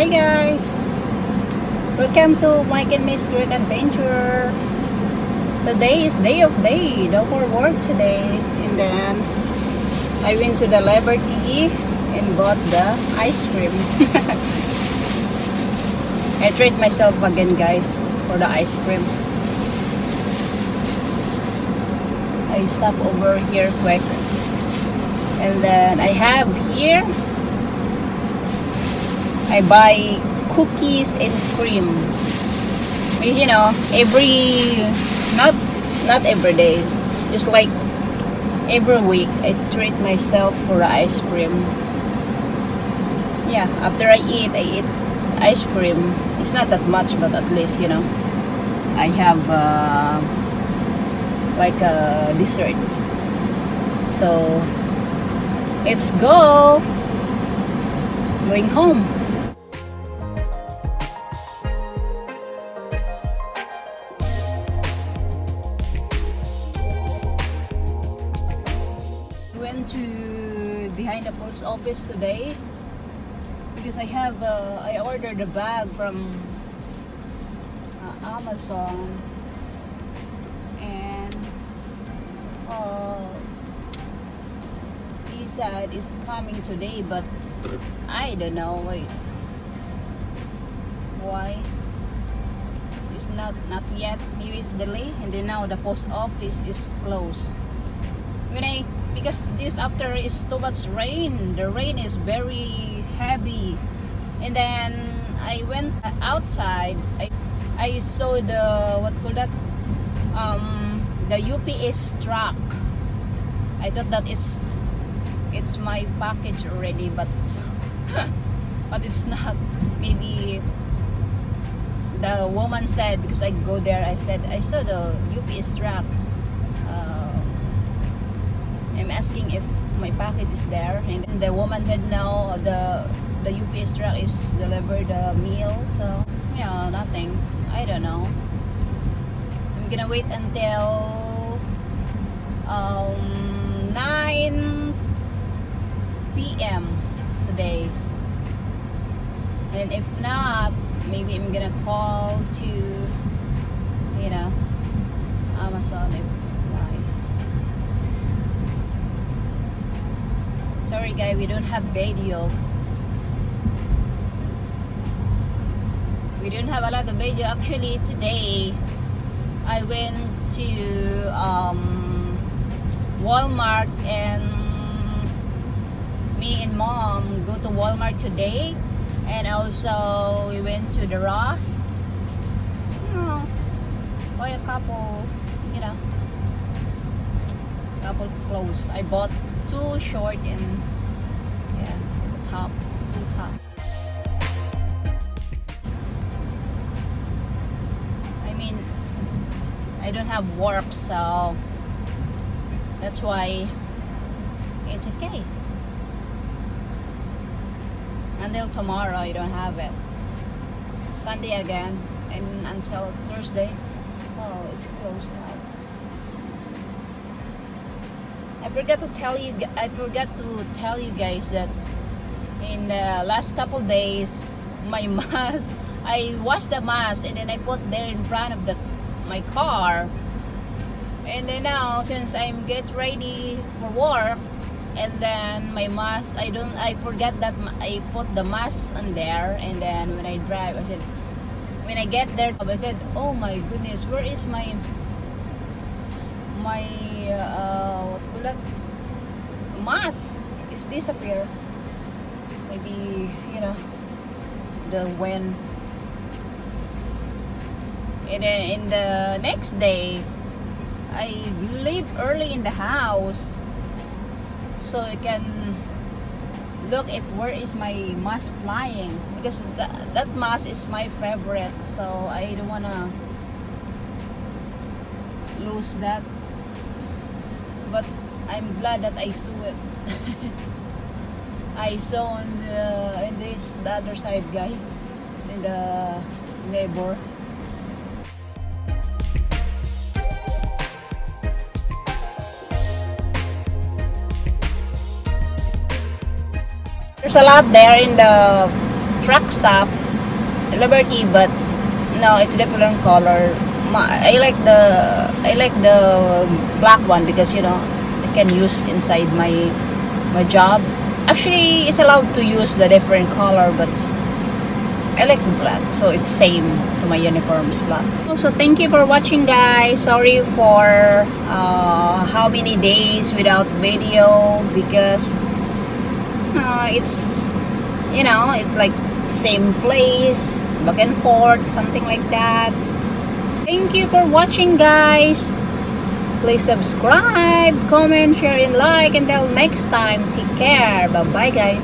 Hi guys! Welcome to Mike and Mae's Great Adventure. Today is day of day. No more work today. And then I went to the Liberty and bought the ice cream. I treat myself again guys for the ice cream. I stop over here quick. And then I have here I buy cookies and cream. You know, every not not every day, just like every week I treat myself for ice cream. Yeah, after I eat, I eat ice cream. It's not that much, but at least you know, I have uh, like a dessert. So let's go. Going home. Behind the post office today because I have uh, I ordered a bag from uh, Amazon and uh, he said it's coming today but I don't know why. It's not not yet. Maybe it's delayed and then now the post office is closed when I because this after is too much rain. The rain is very heavy. And then I went outside. I, I saw the what called that? Um the UPS truck. I thought that it's it's my package already but but it's not. Maybe the woman said because I go there I said I saw the UPS truck I'm asking if my packet is there. And the woman said no. The the UPS truck is delivered the meal. So yeah nothing. I don't know. I'm gonna wait until um, 9 p.m. today. And if not maybe I'm gonna call to you know Amazon if sorry guys we don't have video. We don't have a lot of video. Actually today I went to um, Walmart and me and mom go to Walmart today. And also we went to the Ross. Oh, buy a couple you know couple clothes. I bought too short and yeah, top, too top. I mean, I don't have work, so that's why it's okay. Until tomorrow, I don't have it. Sunday again, and until Thursday. Oh, it's closed now. I forgot to tell you I forgot to tell you guys that in the last couple days my mask I washed the mask and then I put there in front of the my car. And then now since I'm get ready for work and then my mask I don't I forget that I put the mask on there. And then when I drive I said when I get there I said oh my goodness where is my my uh, what call that mask is disappear. Maybe you know the when and then in the next day I leave early in the house. So I can look if where is my mask flying. Because that, that mask is my favorite. So I don't wanna lose that. But I'm glad that I saw it. I saw on the in this the other side guy in the neighbor. There's a lot there in the truck stop Liberty but no it's different color I like the I like the black one because you know can use inside my my job. Actually it's allowed to use the different color but I like black so it's same to my uniforms black. So thank you for watching guys. Sorry for uh, how many days without video because uh, it's you know it's like same place back and forth something like that. Thank you for watching guys please subscribe comment share and like. Until next time take care. Bye bye guys